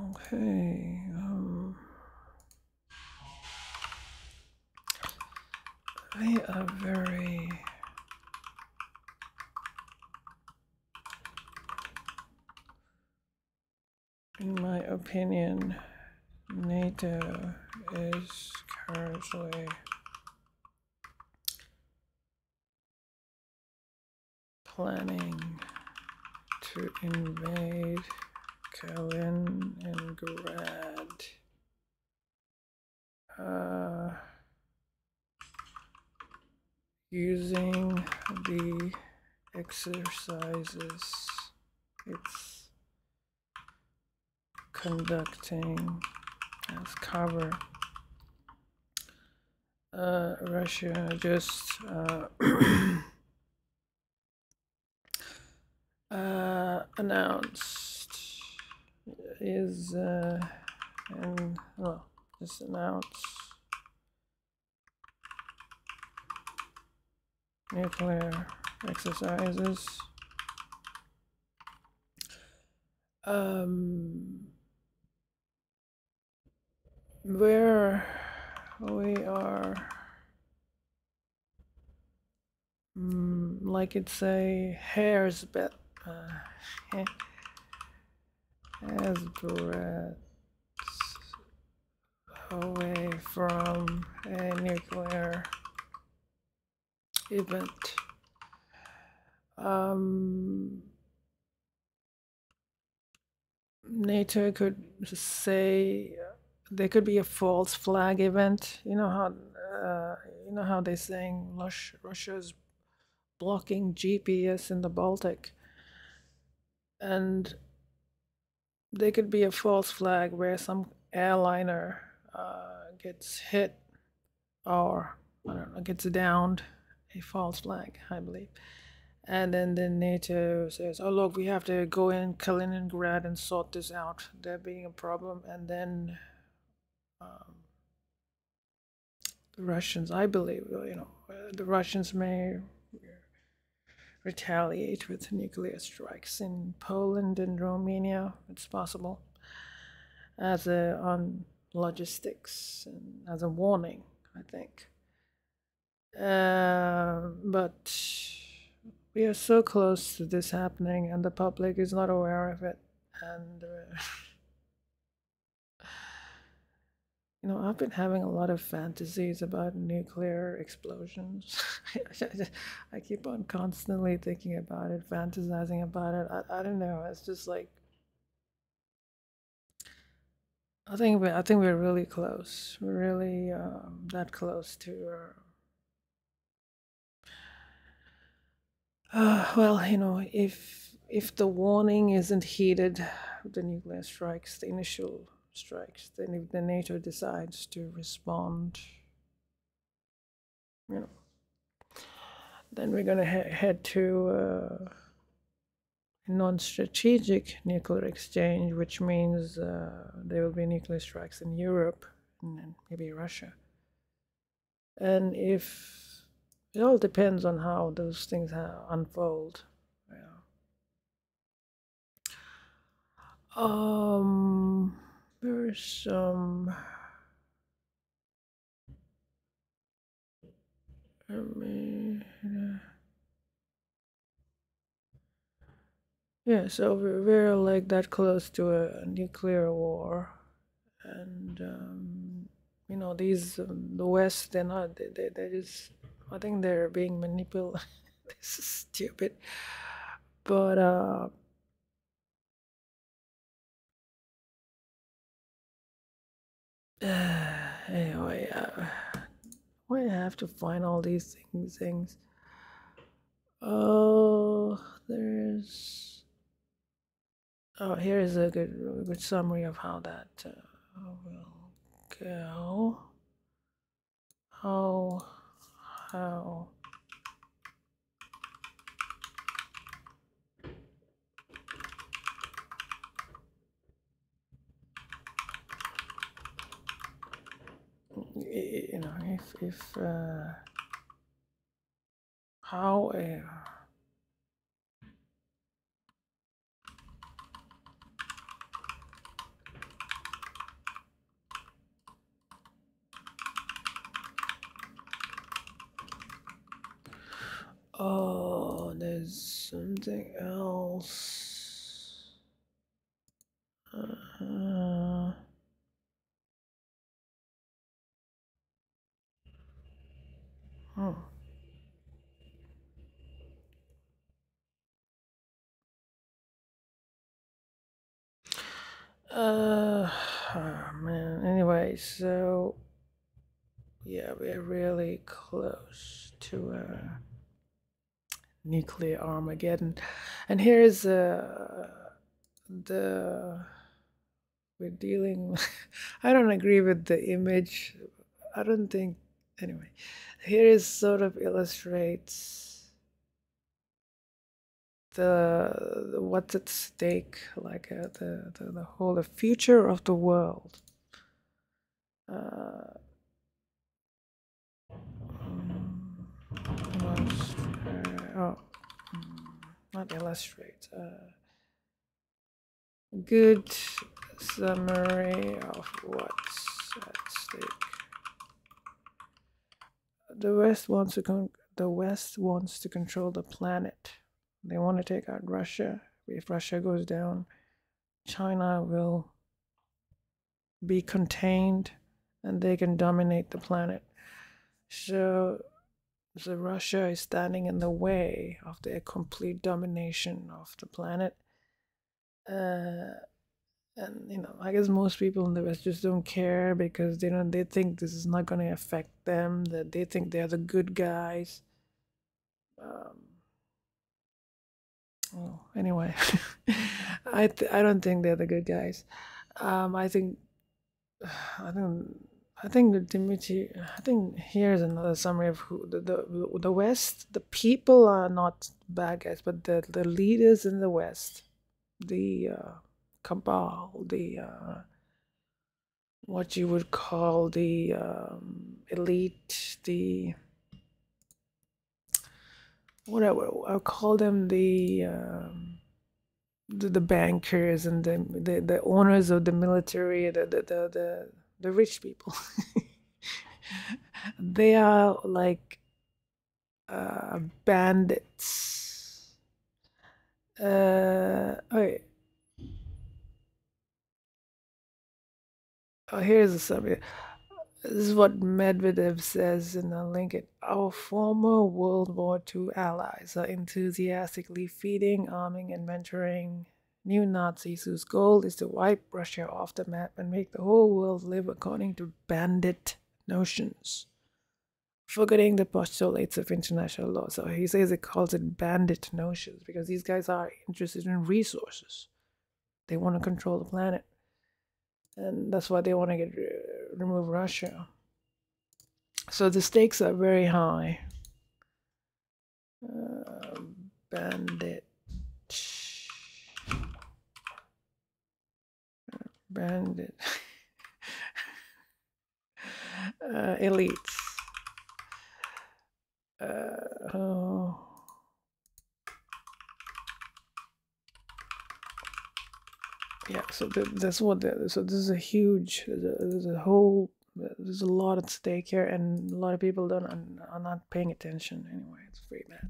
Okay. Um, they are very. In my opinion, NATO is currently planning to invade Kaliningrad. Uh, using the exercises it's conducting as cover. Uh, Russia just uh, uh, announced is uh, and well just announce nuclear exercises. Um, where we are mm, like it's a hair's bit uh, hair's breadth away from a nuclear event. Um, NATO could say there could be a false flag event. You know how uh, you know how they're saying Russia, Russia's blocking GPS in the Baltic, and there could be a false flag where some airliner uh, gets hit or I don't know gets downed a false flag, I believe. And then the NATO says, "Oh look, we have to go in Kaliningrad and sort this out. There being a problem." And then um, the Russians, I believe, you know, the Russians may retaliate with nuclear strikes in Poland and Romania. It's possible as a on logistics and as a warning, I think. Uh, but we are so close to this happening, and the public is not aware of it. And uh, you know, I've been having a lot of fantasies about nuclear explosions. I keep on constantly thinking about it, fantasizing about it. I, I don't know. It's just like I think we, I think we're really close. We're really um, that close to. Uh, Uh, well, you know, if if the warning isn't heeded, the nuclear strikes, the initial strikes, then if the NATO decides to respond, you know, then we're going to he- head to uh, non-strategic nuclear exchange, which means uh, there will be nuclear strikes in Europe and maybe Russia. And if it all depends on how those things unfold. Yeah. Um, there's some. I mean, yeah, so we're, we're like that close to a nuclear war, and um, you know these um, the West they're not they they, they just I think they're being manipulated. this is stupid. But uh anyway, uh, why I have to find all these things things. Oh, there's Oh, here is a good good summary of how that uh, will go. How how you know, if, if uh, how, uh, oh, there's something else. Hmm. Uh, oh man. Anyway, so yeah, we're really close to uh, nuclear Armageddon, and here's uh, the we're dealing. I don't agree with the image. I don't think anyway. Here is sort of illustrates the, what's at stake, like uh, the, the the whole the future of the world. Uh, um, oh, mm, not illustrate. Uh, good summary of what's at stake. The West wants to con- the West wants to control the planet. They want to take out Russia. If Russia goes down, China will be contained and they can dominate the planet. So, so Russia is standing in the way of their complete domination of the planet. Uh, and you know, I guess most people in the West just don't care because they don't. They think this is not going to affect them. That they think they're the good guys. Um, well, anyway, I th- I don't think they're the good guys. Um, I think I think I think Dimitri. I think here's another summary of who the the, the West. The people are not bad guys, but the the leaders in the West, the uh, cabal, the uh, what you would call the um, elite, the whatever I'll call them the um, the, the bankers and the, the the owners of the military, the the the the, the rich people. they are like uh, bandits. Uh, okay. Oh, here's a summary. This is what Medvedev says in the link. Our former World War II allies are enthusiastically feeding, arming, and mentoring new Nazis whose goal is to wipe Russia off the map and make the whole world live according to bandit notions, forgetting the postulates of international law. So he says it calls it bandit notions because these guys are interested in resources. They want to control the planet and that's why they want to get remove Russia. So the stakes are very high. Uh, bandit. Bandit. uh, elites. Yeah so that's what the, so this is a huge there's a, there's a whole there's a lot at stake here and a lot of people don't are not paying attention anyway. It's very bad